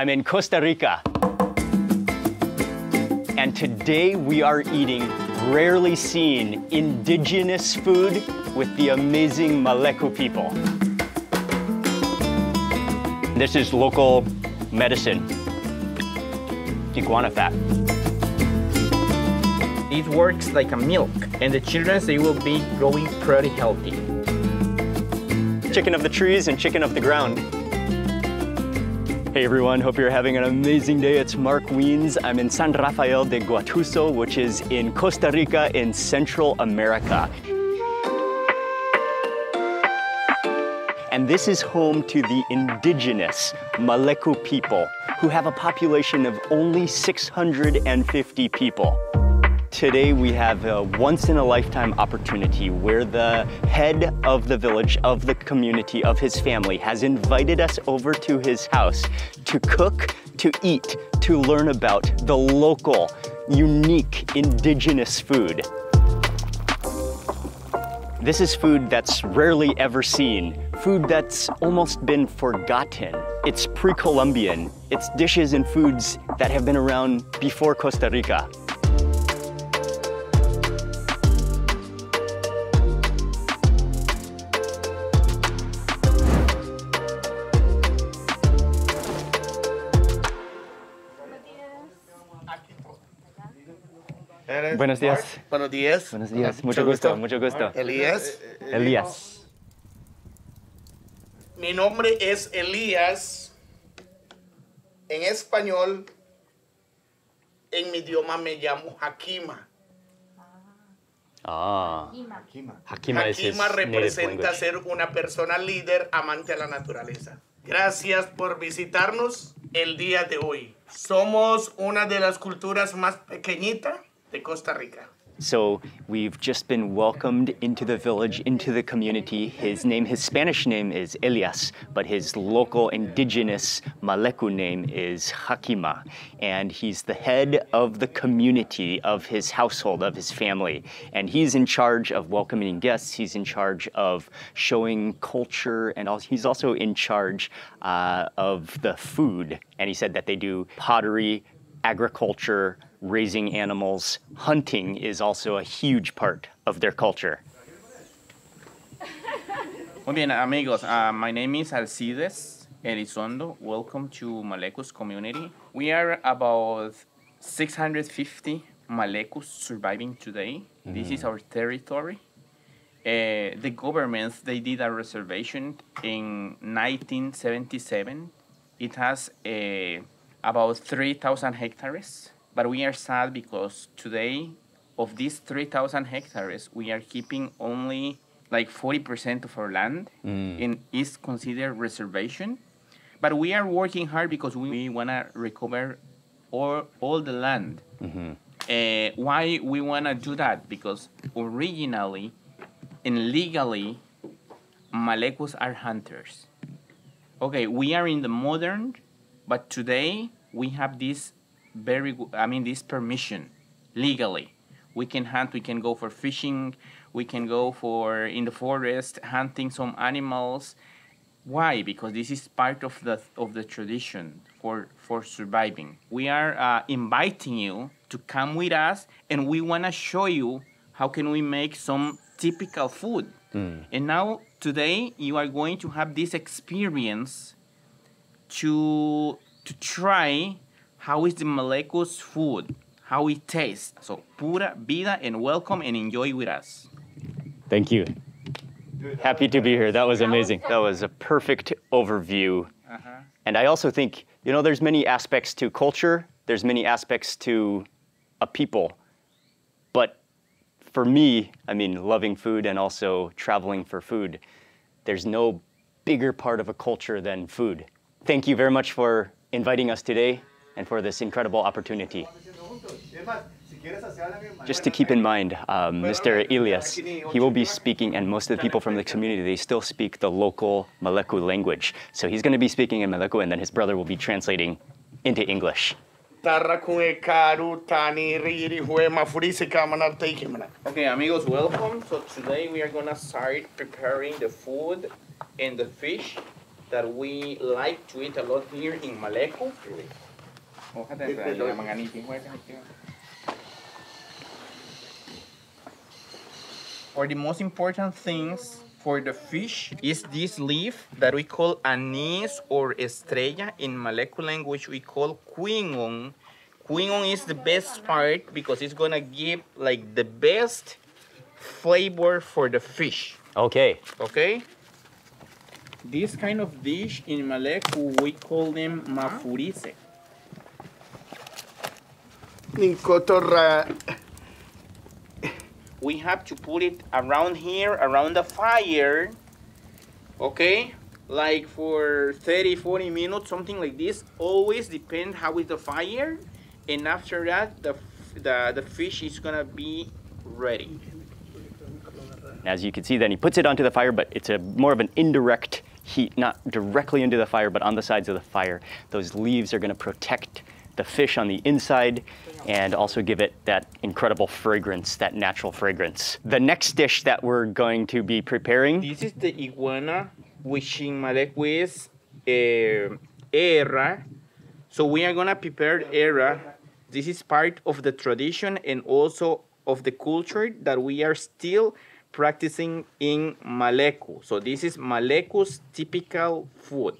I'm in Costa Rica. And today we are eating rarely seen indigenous food with the amazing Maleku people. This is local medicine, iguana fat. It works like a milk, and the children they will be growing pretty healthy. Chicken of the trees and chicken of the ground. Hey everyone, hope you're having an amazing day. It's Mark Wiens. I'm in San Rafael de Guatuso, which is in Costa Rica in Central America. And this is home to the indigenous Maleku people, who have a population of only 650 people. Today we have a once in a lifetime opportunity where the head of the village, of the community, of his family has invited us over to his house to cook, to eat, to learn about the local, unique, indigenous food. This is food that's rarely ever seen, food that's almost been forgotten. It's pre-Columbian. It's dishes and foods that have been around before Costa Rica. Buenos días. Buenos días. Buenos días. Mucho gusto, mucho gusto. Elías. Elías. Mi nombre es Elías. En español, en mi idioma me llamo Hakima. Ah. Hakima Hakima native representa ser una persona líder, amante a la naturaleza. Gracias por visitarnos el día de hoy. Somos una de las culturas más pequeñitas de Costa Rica. So we've just been welcomed into the village, into the community. His name, his Spanish name is Elias, but his local indigenous Maleku name is Hakima. And he's the head of the community, of his household, of his family. And he's in charge of welcoming guests. He's in charge of showing culture, and also, he's also in charge uh, of the food. And he said that they do pottery, agriculture, raising animals, hunting is also a huge part of their culture. Muy bien, amigos. Uh, my name is Alcides Elizondo. Welcome to Malekus community. We are about 650 Malekus surviving today. This is our territory. Uh, the governments they did a reservation in 1977. It has uh, about 3,000 hectares, but we are sad because today of these 3,000 hectares, we are keeping only like 40% of our land in is considered reservation. But we are working hard because we want to recover all, all the land. Uh, why we want to do that? Because originally and legally, Malekus are hunters. Okay, we are in the modern, but today we have this very, I mean, this permission legally. We can hunt, we can go for fishing, we can go for in the forest hunting some animals. Why? Because this is part of the of the tradition for for surviving. We are uh, inviting you to come with us, and we want to show you how can we make some typical food. And now today you are going to have this experience to to try how is the Malekus food, how it tastes. So pura vida and welcome and enjoy with us. Thank you. Happy to be here. That was amazing. That was a perfect overview. Uh-huh. And I also think, you know, there's many aspects to culture, there's many aspects to a people. But for me, I mean, loving food and also traveling for food, there's no bigger part of a culture than food. Thank you very much for inviting us today and for this incredible opportunity. Just to keep in mind, um, Mr. Elias, he will be speaking, and most of the people from the community, they still speak the local Maleku language. So he's going to be speaking in Maleku, and then his brother will be translating into English. Okay, amigos, welcome. So today we are gonna start preparing the food and the fish. That we like to eat a lot here in Maleku. Or the most important things for the fish is this leaf that we call anise or estrella. In Maleku language, we call quingon. Quingon is the best part because it's gonna give like the best flavor for the fish. Okay. Okay? This kind of dish in Maleku, we call them mafurise. Ninkotorra. we have to put it around here, around the fire, okay? Like for 30, 40 minutes, something like this. Always depend how is the fire. And after that, the, the, the fish is gonna be ready. As you can see, then he puts it onto the fire, but it's a more of an indirect heat, not directly into the fire, but on the sides of the fire. Those leaves are going to protect the fish on the inside and also give it that incredible fragrance, that natural fragrance. The next dish that we're going to be preparing. This is the iguana, wishing in Maleku is uh, era. So we are gonna prepare era. This is part of the tradition and also of the culture that we are still practicing in Maleku. So this is Maleku's typical food.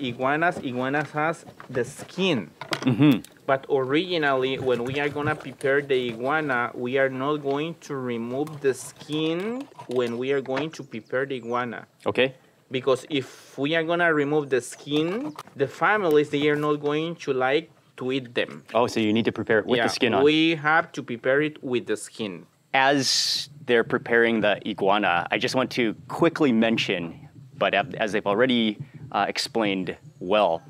Iguanas, iguanas has the skin. Mhm. But originally, when we are gonna prepare the iguana, we are not going to remove the skin when we are going to prepare the iguana. Okay. Because if we are gonna remove the skin, the families they are not going to like to eat them. Oh, so you need to prepare it with Yeah, the skin on. We have to prepare it with the skin. As they're preparing the iguana, I just want to quickly mention, but as they've already uh, explained well,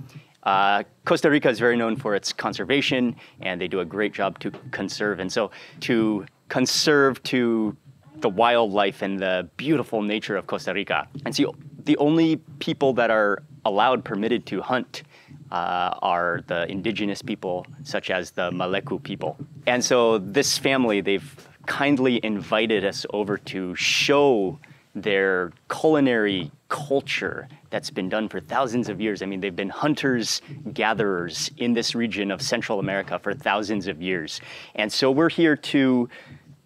uh, Costa Rica is very known for its conservation, and they do a great job to conserve. And so, to conserve to the wildlife and the beautiful nature of Costa Rica, and so the only people that are allowed, permitted to hunt uh, are the indigenous people, such as the Maleku people. And so this family, they've kindly invited us over to show their culinary culture that's been done for thousands of years. I mean, they've been hunters, gatherers in this region of Central America for thousands of years. And so we're here to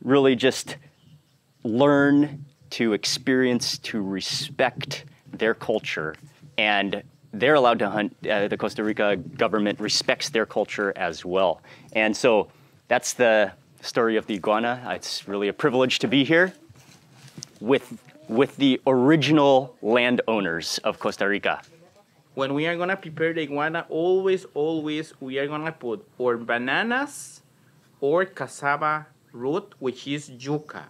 really just learn, to experience, to respect their culture. And they're allowed to hunt. Uh, the Costa Rica government respects their culture as well. And so that's the story of the iguana. It's really a privilege to be here with, with the original landowners of Costa Rica. When we are gonna prepare the iguana, always, always, we are gonna put or bananas or cassava root, which is yuca.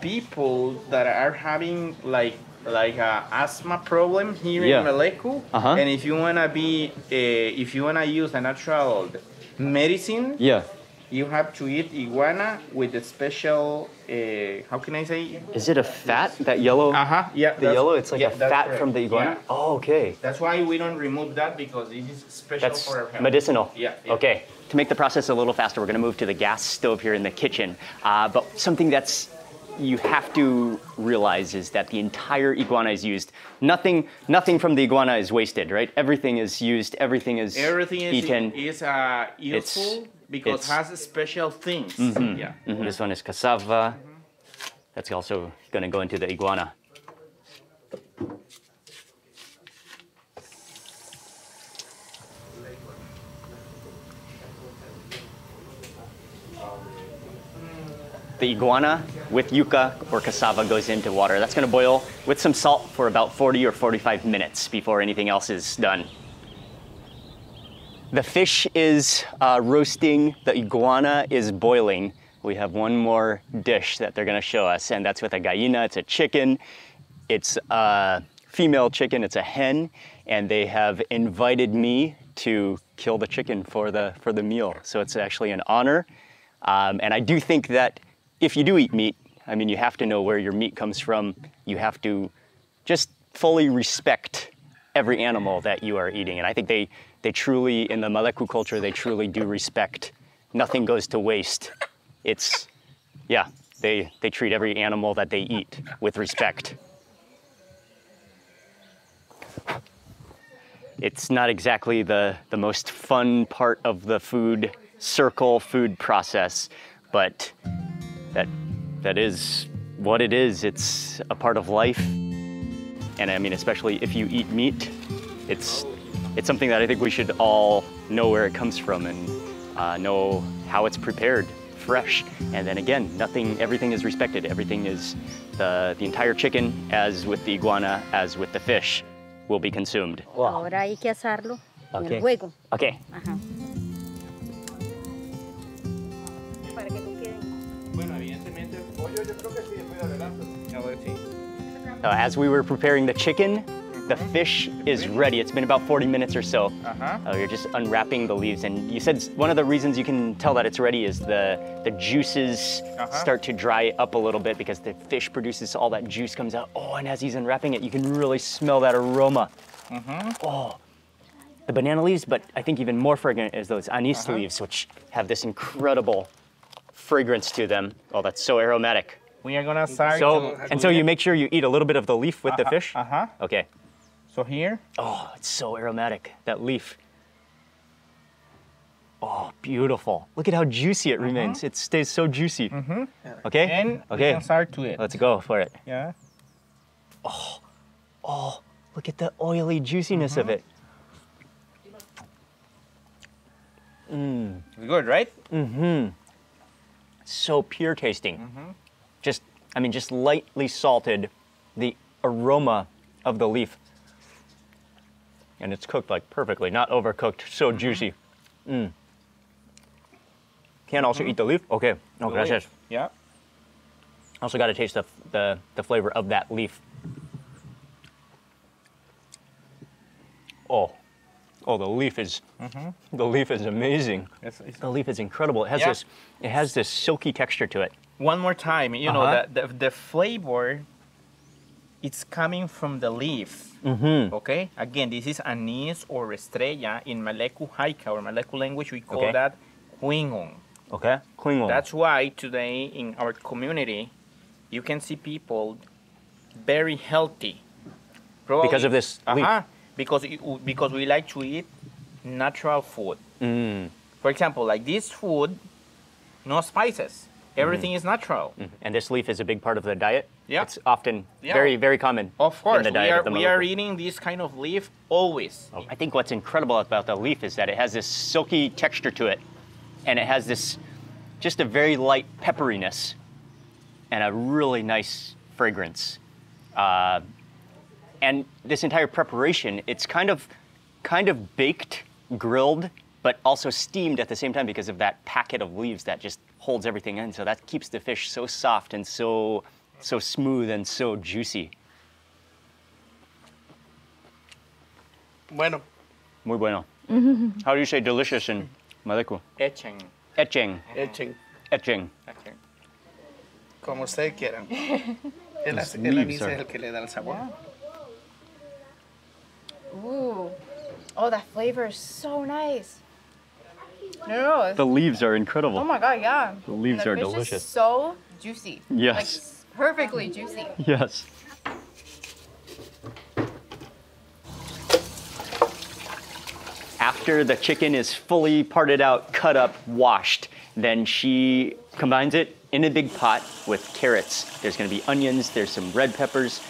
People that are having like like a asthma problem here Yeah. in Maleku, Uh-huh. and if you wanna be, uh, if you wanna use a natural medicine, Yeah. You have to eat iguana with a special, uh, how can I say? Is it a fat, that yellow? Uh huh. Yeah. The yellow, it's like yeah, a fat correct. from the iguana? Yeah. Oh, okay. That's why we don't remove that because it is special That's for our health. medicinal. Yeah, yeah. Okay. To make the process a little faster, we're going to move to the gas stove here in the kitchen. Uh, but something that's you have to realize is that the entire iguana is used. Nothing, nothing from the iguana is wasted, right? Everything is used. Everything is Everything is, eaten. is uh, useful because it's- has special things. Yeah. Mhm, This one is cassava. That's also going to go into the iguana. The iguana with yuca or cassava goes into water. That's going to boil with some salt for about 40 or 45 minutes before anything else is done. The fish is uh, roasting, the iguana is boiling. We have one more dish that they're gonna show us, and that's with a gallina. It's a chicken. It's a female chicken, it's a hen, and they have invited me to kill the chicken for the, for the meal. So it's actually an honor. Um, and I do think that if you do eat meat, I mean, you have to know where your meat comes from. You have to just fully respect every animal that you are eating. And I think they, they truly, in the Maleku culture, they truly do respect. Nothing goes to waste. It's, yeah, they, they treat every animal that they eat with respect. it's not exactly the, the most fun part of the food circle food process, but that that is what it is. It's a part of life. And I mean, especially if you eat meat, it's it's something that I think we should all know where it comes from and uh, know how it's prepared, fresh. And then again, nothing, everything is respected. Everything is the the entire chicken, as with the iguana, as with the fish, will be consumed. Ahora hay que asarlo en Okay. el fuego. Okay. Ajá. Uh, as we were preparing the chicken, the fish is ready. It's been about 40 minutes or so. Ajá. Uh, you're just unwrapping the leaves, and you said one of the reasons you can tell that it's ready is the the juices Uh-huh. start to dry up a little bit because the fish produces all that juice comes out. Oh, and as he's unwrapping it, you can really smell that aroma. Oh, the banana leaves, but I think even more fragrant is those anise leaves, which have this incredible fragrance to them. Oh, that's so aromatic. We are gonna start So, and so you make sure you eat a little bit of the leaf with the uh-huh, fish. Uh-huh. Okay. So here, Oh, it's so aromatic, that leaf. Oh, beautiful. Look at how juicy it uh-huh. remains. It stays so juicy. Mhm. Okay? and we can start to it. Let's go for it. Yeah. Oh, oh! Look at the oily juiciness of mm-hmm. it. Mmm. Good, right? Mmm. So pure tasting. Just, I mean, just lightly salted. The aroma of the leaf. And it's cooked like perfectly, not overcooked, so mm-hmm. juicy. Mm. Can also mm-hmm. eat the leaf? Okay. Oh, gracias. Yeah. Also got to taste the, the, the flavor of that leaf. Oh, oh, the leaf is mm-hmm. the leaf is amazing. It's, it's The leaf is incredible. It has Yeah. this it has this silky texture to it. One more time you know Uh-huh. the, the, the flavor it's coming from the leaf Mm-hmm. okay again this is anise or estrella in maleku haika or maleku language we call Okay. that huingong Okay, Klingon. that's why today in our community you can see people very healthy Probably- Because of this leaf. uh-huh, because it- because we like to eat natural food Mm. for example like this food no spices everything is natural And this leaf is a big part of the diet. Yeah. It's often Yeah. very, very common Of course, we are, we are eating this kind of leaf always. I think what's incredible about the leaf is that it has this silky texture to it, and it has this just a very light pepperiness, and a really nice fragrance. Uh, and this entire preparation, it's kind of, kind of baked, grilled, but also steamed at the same time because of that packet of leaves that just holds everything in. So that keeps the fish so soft and so, so smooth and so juicy. Bueno, Muy bueno. Mm-hmm. How do you say delicious in Maleku? Echen. Etching. echen Etching. Echen. como ustedes quieran. El, Los el leaves anís are- es el que le da el sabor. Ooh. Oh, that flavor is so nice. No. The leaves are incredible. oh my god, yeah. The leaves And are delicious. So juicy. Yes. Like, perfectly juicy. Yes. After the chicken is fully parted out, cut up, washed, then she combines it in a big pot with carrots. There's going to be onions, there's some red peppers,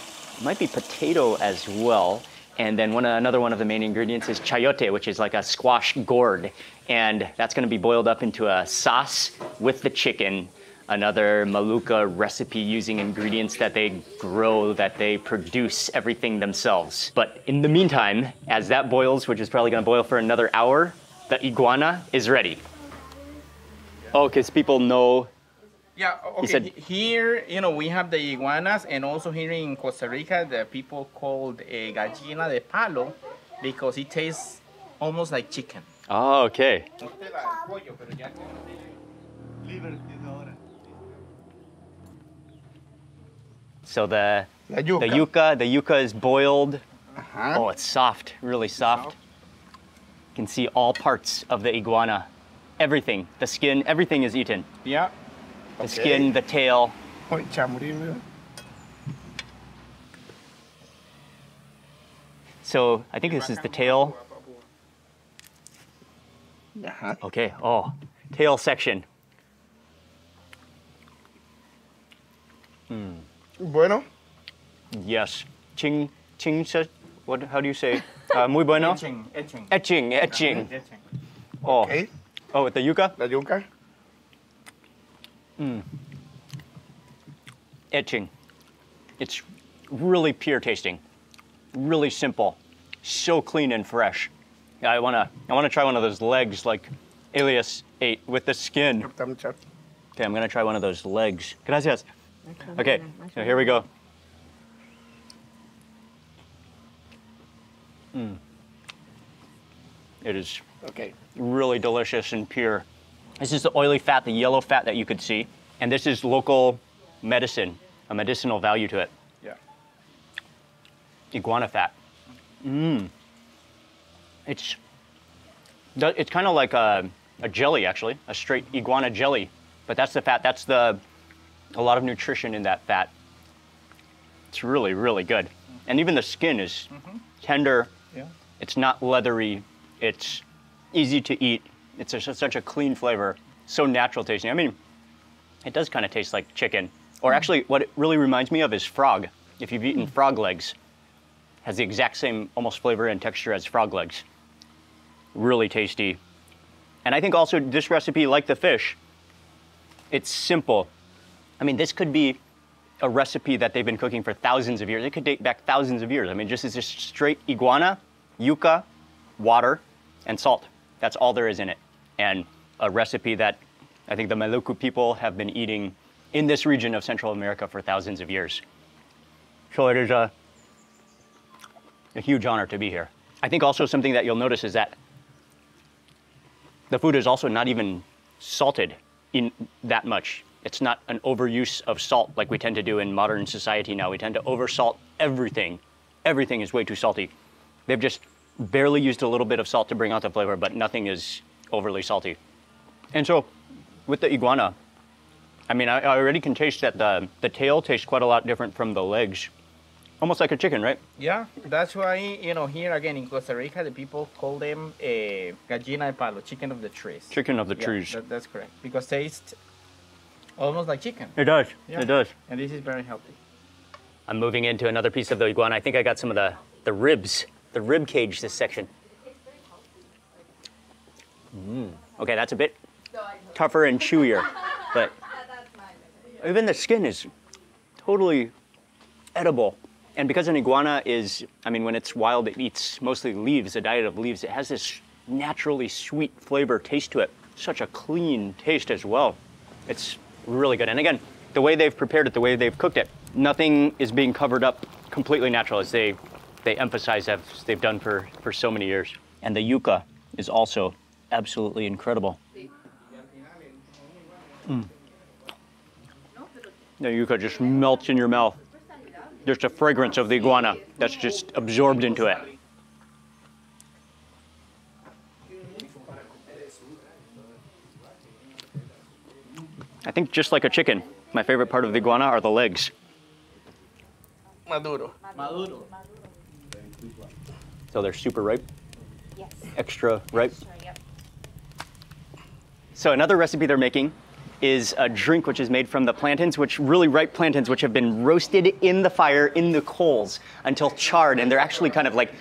might be potato as well. And then one, another one of the main ingredients is chayote, which is like a squash gourd. And that's going to be boiled up into a sauce with the chicken another Maleku recipe using ingredients that they grow, that they produce everything themselves. But in the meantime, as that boils, which is probably gonna boil for another hour, the iguana is ready. Oh, because people know. Yeah, okay. said- here, you know, we have the iguanas, and also here in Costa Rica, the people called a gallina de palo because it tastes almost like chicken. Oh, okay. So the La yuca. the yuca, the yuca is boiled. Ajá. Oh, it's soft, really soft. Soft. You can see all parts of the iguana. Everything, the skin, everything is eaten. Yeah. The skin, the tail. Uy, chamurí, mira. So I think this is the tail. Ajá. Okay. Oh, tail section. Bueno, Yes. Ching, ching, what, how do you say? Uh, muy bueno. Etching, etching. Etching, etching. Etching. Oh, ok, oh, with the yuca? la yuca. Etching. It's really pure tasting, really simple, so clean and fresh. Yeah, I wanna, I wanna try one of those legs like Elias ate with the skin. Okay, I'm gonna try one of those legs. Gracias. Okay, so here we go. Mm. It is Ok, really delicious and pure. This is the oily fat, the yellow fat that you could see, and this is local medicine, a medicinal value to it. Yeah. Iguana fat. Mmm. It's it's kind of like a, a jelly actually, a straight iguana jelly, but that's the fat. That's the a lot of nutrition in that fat. It's really really good, and even the skin is mm-hmm. tender. Yeah. It's not leathery. It's easy to eat. It's such a clean flavor, so natural tasting. I mean, it does kind of taste like chicken. Or mm. actually, what it really reminds me of is frog. If you've eaten mm. frog legs, has the exact same almost flavor and texture as frog legs. Really tasty. And I think also this recipe, like the fish, it's simple. I mean, this could be a recipe that they've been cooking for thousands of years. It could date back thousands of years. I mean, just as just straight iguana, yuca, water, and salt. That's all there is in it. And a recipe that I think the Maleku people have been eating in this region of Central America for thousands of years. So it is a, a huge honor to be here. I think also something that you'll notice is that the food is also not even salted in that much. It's not an overuse of salt like we tend to do in modern society now. We tend to oversalt everything. Everything is way too salty. They've just barely used a little bit of salt to bring out the flavor, but nothing is overly salty. And so, with the iguana, I mean, I, I already can taste that the, the tail tastes quite a lot different from the legs. Almost like a chicken, right? Yeah, that's why, you know, here again in Costa Rica, the people call them eh, gallina de palo, chicken of the trees. Chicken of the Yeah, trees. that- that's correct. Because taste almost like chicken. It does. Yeah. It does. And this is very healthy. I'm moving into another piece of the iguana. I think I got some of the, the ribs, the rib cage, this section. Mm. Okay, that's a bit tougher and chewier, but even the skin is totally edible. And because an iguana is, I mean, when it's wild, it eats mostly leaves, a diet of leaves. It has this naturally sweet flavor taste to it. Such a clean taste as well. It's really good. And again, the way they've prepared it, the way they've cooked it, nothing is being covered up completely natural as they, they emphasize as they've done for, for so many years. And the yuca is also absolutely incredible. Mm. The yuca just melts in your mouth. There's a fragrance of the iguana that's just absorbed into it. I think just like a chicken, my favorite part of the iguana are the legs. Maduro. Maduro. So they're super ripe, Yes. extra ripe. Yep. So another recipe they're making is a drink which is made from the plantains, which really ripe plantains, which have been roasted in the fire in the coals until charred, and they're actually kind of like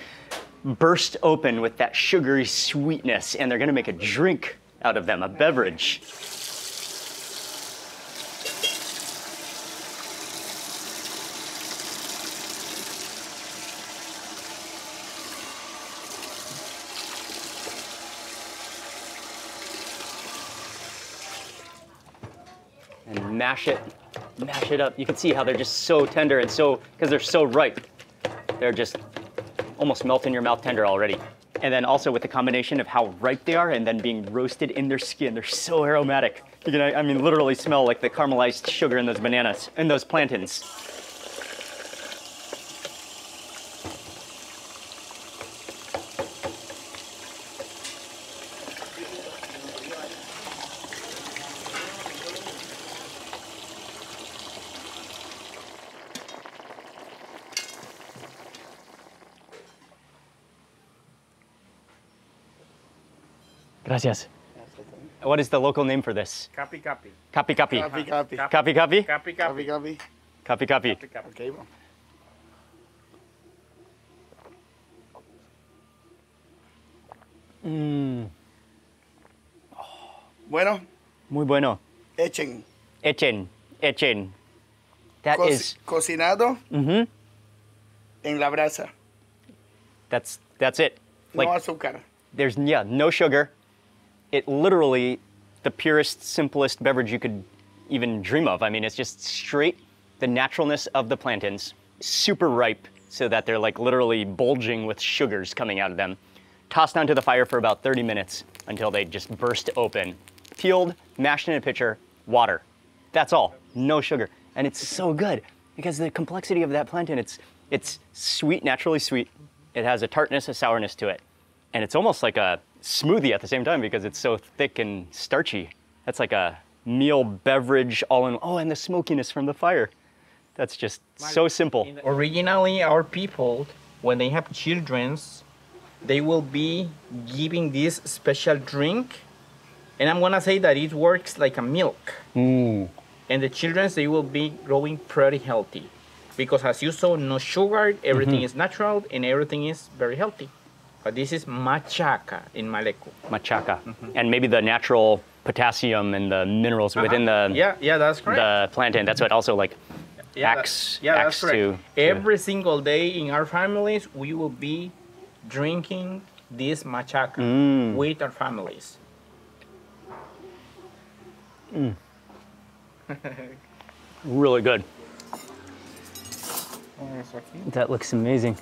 burst open with that sugary sweetness, and they're gonna make a drink out of them, a beverage. and mash it, mash it up. You can see how they're just so tender and so, because they're so ripe, they're just almost melt in your mouth tender already. And then also with the combination of how ripe they are and then being roasted in their skin, they're so aromatic. You can, I mean, literally smell like the caramelized sugar in those bananas, in those plantains. Gracias. What is the local name for this? Capi capi. Kapi kapi. Capi, capi. Kapi kapi? Capi capi. Capi, capi. Kapi kapi. capi. Ok, va. Bueno, Muy bueno. echen. Echen. Echen. That Co- is. cocinado Mhm. en la brasa. That's that's it. Like no azúcar. there's yeah no sugar. It literally the purest, simplest beverage you could even dream of. I mean, it's just straight the naturalness of the plantains, super ripe, so that they're like literally bulging with sugars coming out of them. Tossed onto the fire for about 30 minutes until they just burst open. Peeled, mashed in a pitcher, water. That's all. No sugar. And it's so good because the complexity of that plantain, it's it's sweet, naturally sweet. It has a tartness, a sourness to it. And it's almost like a smoothie at the same time because it's so thick and starchy. That's like a meal beverage all in oh, and the smokiness from the fire. That's just so simple. Originally, our people, when they have childrens, they will be giving this special drink, and I'm gonna say that it works like a milk. And the childrens, they will be growing pretty healthy, because as you saw, no sugar, everything mm-hmm. is natural, and everything is very healthy. But this is machaca in Maleku. Machaca. Mm-hmm. And maybe the natural potassium and the minerals uh-huh. within the yeah, yeah, that's correct. the plantain. That's what also like yeah, that- yeah, acts that's correct. to, to Every single day in our families, we will be drinking this machaca Mm. with our families. Mm. really good. That looks amazing.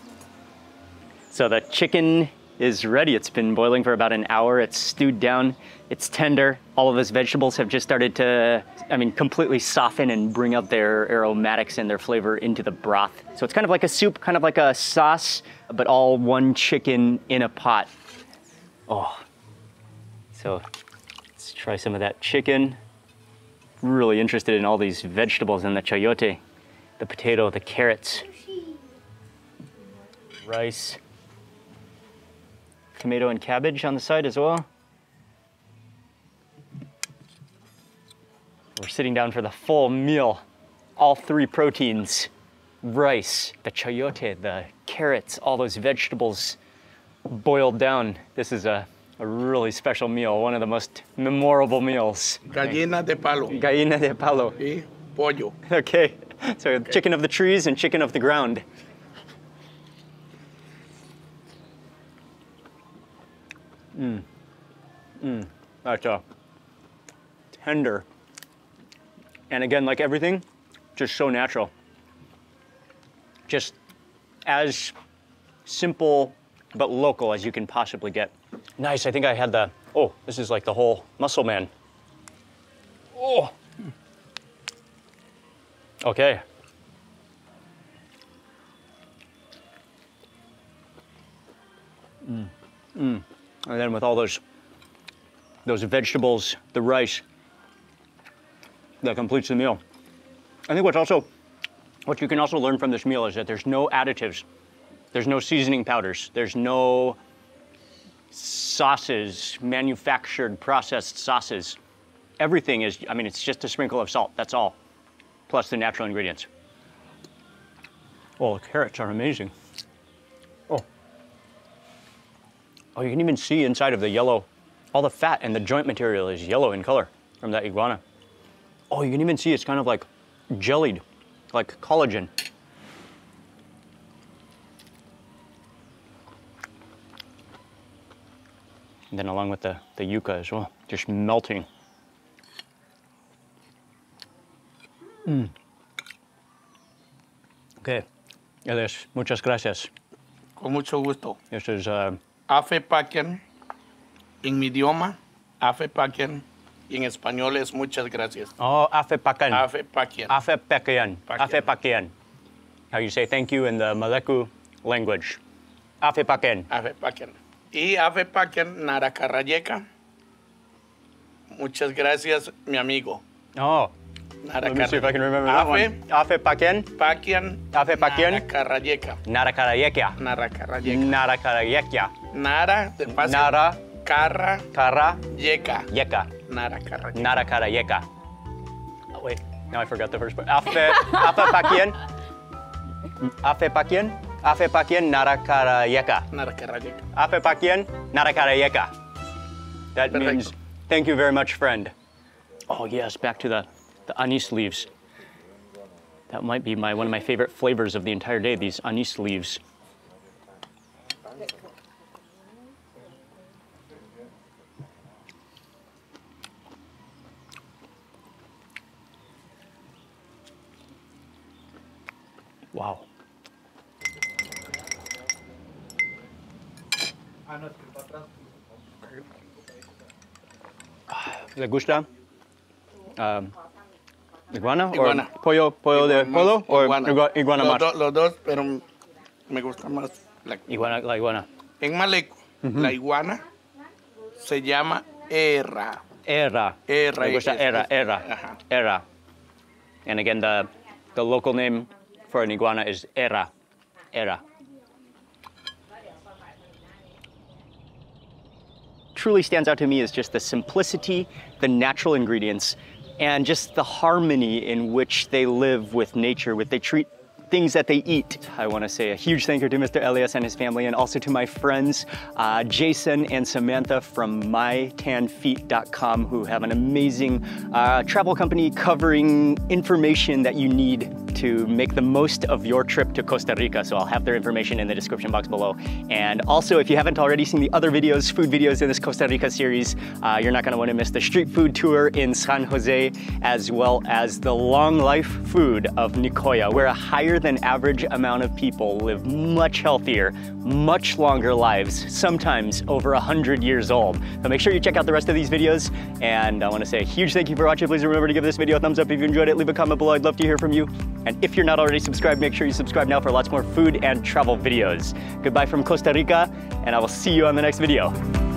So the chicken is ready. It's been boiling for about an hour. It's stewed down. It's tender. All of those vegetables have just started to, I mean, completely soften and bring out their aromatics and their flavor into the broth. So it's kind of like a soup, kind of like a sauce, but all one chicken in a pot. Oh. So let's try some of that chicken. Really interested in all these vegetables and the chayote, the potato, the carrots, rice, tomato and cabbage on the side as well. We're sitting down for the full meal. All three proteins rice, the chayote, the carrots, all those vegetables boiled down. This is a, a really special meal, one of the most memorable meals. Gallina de palo Gallina de palo. y pollo. Okay. So chicken of the trees and chicken of the ground. Mmm. Mmm. That's uh, tender. And again, like everything, just so natural. Just as simple but local as you can possibly get. Nice. I think I had the. Oh, this is like the whole muscle man. Oh. Okay. Mm. Mm. And then with all those those vegetables, the rice, that completes the meal. I think what's also what you can also learn from this meal is that there's no additives. There's no seasoning powders. There's no sauces, manufactured processed sauces. Everything is I mean it's just a sprinkle of salt. That's all plus the natural ingredients. Oh, the carrots are amazing. Oh, you can even see inside of the yellow, all the fat and the joint material is yellow in color from that iguana. Oh, you can even see it's kind of like jellied, like collagen. And then along with the, the yuca as well, just melting. Okay. Elias, muchas gracias. Con mucho gusto. This is uh, Afe Paquian, en mi idioma, Afe Paquian, y en español es muchas gracias. oh, afe pakan. Afe Paquian. Afe. Pakian. Afe pakian. How you say thank you in the Maleku language. Afe pakian. Afe Paquian. Y Afe Paquian, Naracarrayeca. Muchas gracias, mi amigo. Oh, let me see if I can remember that Afe one. Afe pakian. Paquian. Afe Paquian. Naracarrayeca. Narakarayekia. Naracarrayeca. Narakarayekia. Nara del Pase. Nara Narakarra Kara Yeka. Yeka. Narakarra. Narakara Yeka. Oh, wait, now I forgot the first part. Afe, Afe Pakien. Afe Pakien. Afe Pakien Narakara Yeka. Narakarra Yeka. Afe Pakien Narakara Yeka. That Perfecto. means thank you very much, friend. Oh yes, back to the, the anise leaves. That might be my one of my favorite flavors of the entire day, these anise leaves. Wow. ¿Le gusta? Um, iguana? or Iguana. pollo, pollo de Más polo? O iguana. iguana los, más? do- los dos, pero me gusta más la Iguana, la iguana. En maleco, la iguana se llama erra. Era. Era, Me gusta es- era, es- era, era. And again, the, the local name for an iguana is era. Era. Truly stands out to me is just the simplicity, the natural ingredients, and just the harmony in which they live with nature, with they treat things that they eat. I want to say a huge thank you to Mr. Elias and his family, and also to my friends uh, Yeison and Samantha from mytanfeet.com, who have an amazing uh, travel company covering information that you need to make the most of your trip to Costa Rica. So I'll have their information in the description box below. And also, if you haven't already seen the other videos, food videos in this Costa Rica series, uh, you're not want to miss the street food tour in San Jose, as well as the long life food of Nicoya, where a higher than average amount of people live much healthier, much longer lives, sometimes over 100 years old. So make sure you check out the rest of these videos. And I want to say a huge thank you for watching. Please remember to give this video a thumbs up if you enjoyed it. Leave a comment below. I'd love to hear from you. And if you're not already subscribed, make sure you subscribe now for lots more food and travel videos. Goodbye from Costa Rica, and I will see you on the next video.